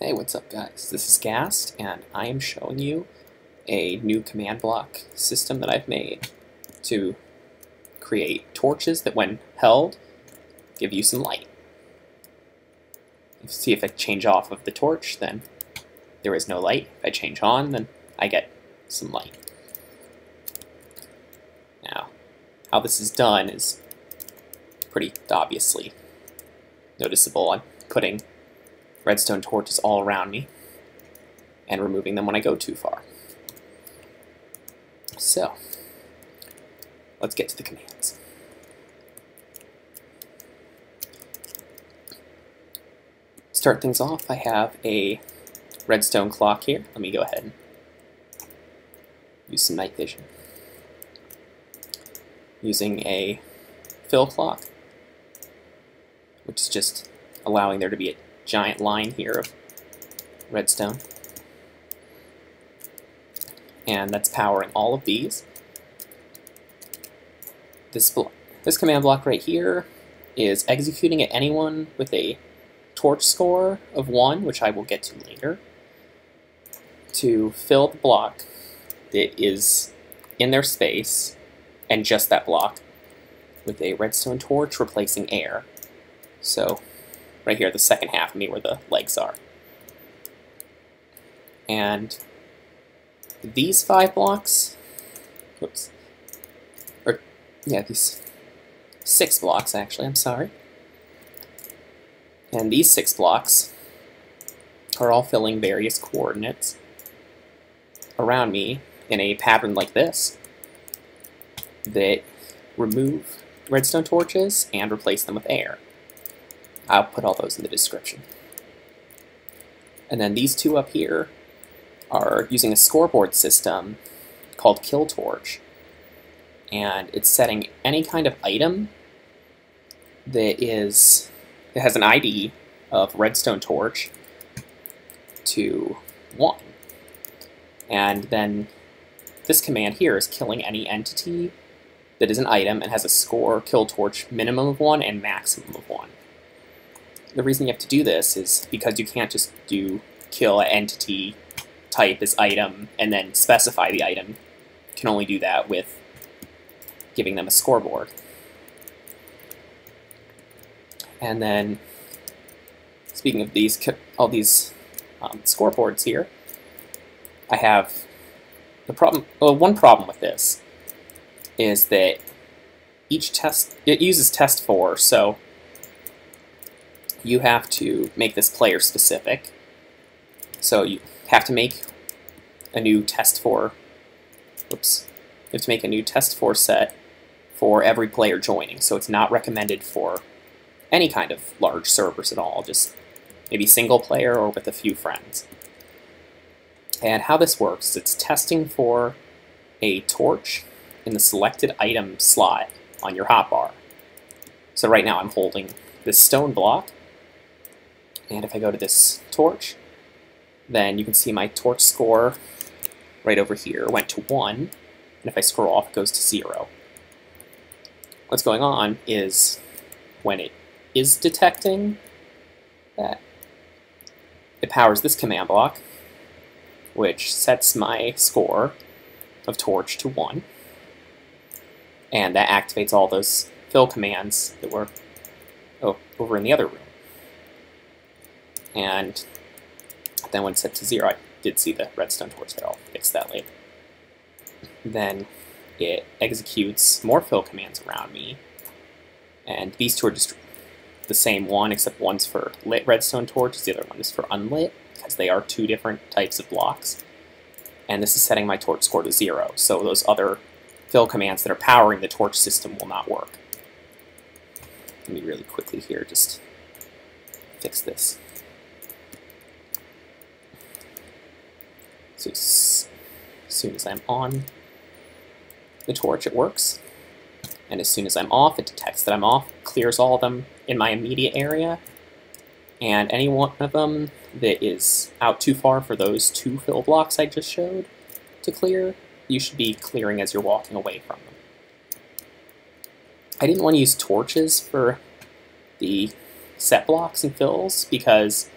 Hey, what's up guys? This is Gast, and I am showing you a new command block system that I've made to create torches that when held, give you some light. See if I change off of the torch, then there is no light. If I change on, then I get some light. Now, how this is done is pretty obviously noticeable. I'm putting redstone torches all around me and removing them when I go too far. So, let's get to the commands. Start things off, I have a redstone clock here. Let me go ahead and use some night vision. Using a fill clock, which is just allowing there to be a giant line here of redstone. And that's powering all of these. This, this command block right here is executing at anyone with a torch score of 1, which I will get to later, to fill the block that is in their space, and just that block, with a redstone torch replacing air. So right here, the second half of me where the legs are. And these five blocks, whoops, or yeah, these six blocks actually, I'm sorry. And these six blocks are all filling various coordinates around me in a pattern like this that remove redstone torches and replace them with air. I'll put all those in the description. And then these two up here are using a scoreboard system called Kill Torch. And it's setting any kind of item that is that has an ID of redstone torch to 1. And then this command here is killing any entity that is an item and has a score kill torch minimum of 1 and maximum of 1 the reason you have to do this is because you can't just do kill entity type as item and then specify the item. You can only do that with giving them a scoreboard. And then, speaking of these, all these um, scoreboards here, I have the problem. Well, one problem with this is that each test it uses test for, so you have to make this player specific. So you have to make a new test for, oops, you have to make a new test for set for every player joining. So it's not recommended for any kind of large servers at all, just maybe single player or with a few friends. And how this works it's testing for a torch in the selected item slot on your hotbar. So right now I'm holding this stone block, and if I go to this torch, then you can see my torch score right over here went to 1. And if I scroll off, it goes to 0. What's going on is when it is detecting that, it powers this command block, which sets my score of torch to 1. And that activates all those fill commands that were oh, over in the other room. And then when set to zero, I did see the redstone torch there. I'll fix that later. Then it executes more fill commands around me. And these two are just the same one, except one's for lit redstone torches, the other one is for unlit, because they are two different types of blocks. And this is setting my torch score to zero, so those other fill commands that are powering the torch system will not work. Let me really quickly here just fix this. So as soon as I'm on the torch, it works. And as soon as I'm off, it detects that I'm off, clears all of them in my immediate area, and any one of them that is out too far for those two fill blocks I just showed to clear, you should be clearing as you're walking away from them. I didn't want to use torches for the set blocks and fills because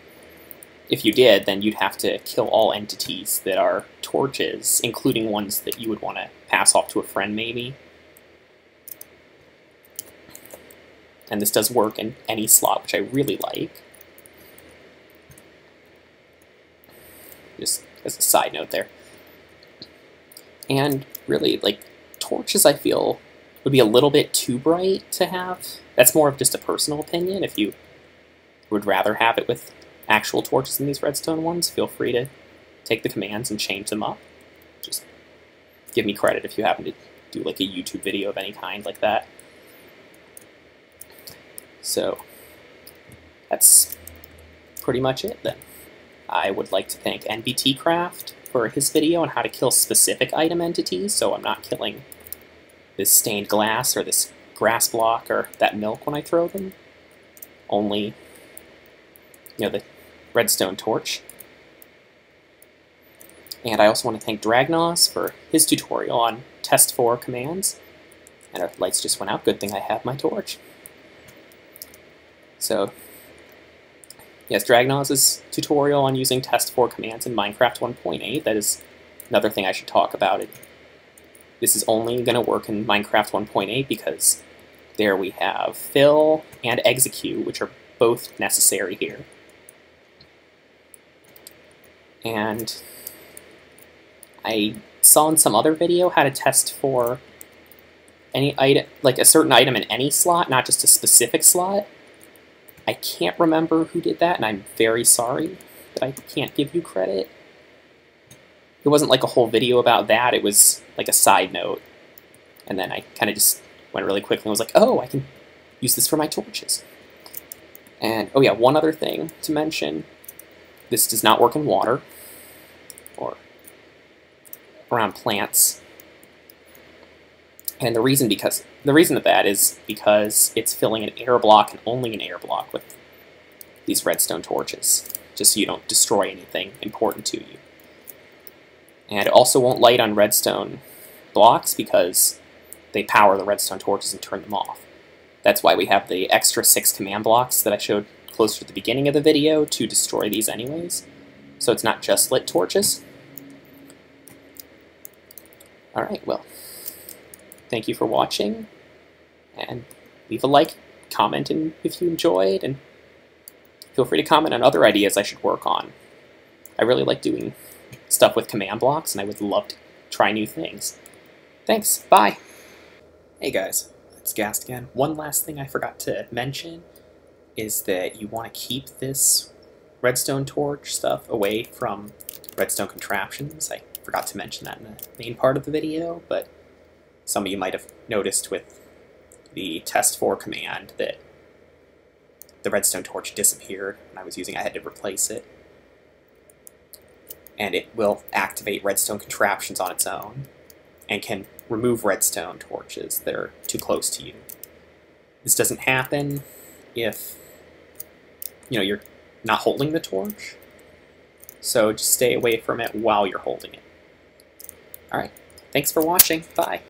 if you did, then you'd have to kill all entities that are torches, including ones that you would want to pass off to a friend, maybe. And this does work in any slot, which I really like. Just as a side note there. And really, like, torches I feel would be a little bit too bright to have. That's more of just a personal opinion. If you would rather have it with actual torches in these redstone ones, feel free to take the commands and change them up. Just give me credit if you happen to do like a YouTube video of any kind like that. So that's pretty much it then. I would like to thank NBT Craft for his video on how to kill specific item entities, so I'm not killing this stained glass or this grass block or that milk when I throw them. Only, you know, the redstone torch. And I also want to thank Dragnoz for his tutorial on testfor commands. And our lights just went out. Good thing I have my torch. So, yes, Dragnoz' tutorial on using testfor commands in Minecraft 1.8. That is another thing I should talk about. It. This is only going to work in Minecraft 1.8 because there we have fill and execute, which are both necessary here and I saw in some other video how to test for any item, like a certain item in any slot, not just a specific slot. I can't remember who did that, and I'm very sorry that I can't give you credit. It wasn't like a whole video about that, it was like a side note. And then I kind of just went really quickly and was like, oh, I can use this for my torches. And, oh yeah, one other thing to mention this does not work in water or around plants. And the reason because the reason of that is because it's filling an air block and only an air block with these redstone torches, just so you don't destroy anything important to you. And it also won't light on redstone blocks because they power the redstone torches and turn them off. That's why we have the extra six command blocks that I showed closer to the beginning of the video to destroy these anyways. So it's not just lit torches. Alright, well, thank you for watching, and leave a like, comment and if you enjoyed, and feel free to comment on other ideas I should work on. I really like doing stuff with command blocks, and I would love to try new things. Thanks, bye! Hey guys, it's Gast again. One last thing I forgot to mention is that you want to keep this redstone torch stuff away from redstone contraptions. I forgot to mention that in the main part of the video, but some of you might have noticed with the test for command that the redstone torch disappeared when I was using I had to replace it. And it will activate redstone contraptions on its own and can remove redstone torches that are too close to you. This doesn't happen if you know, you're not holding the torch. So just stay away from it while you're holding it. Alright, thanks for watching. Bye.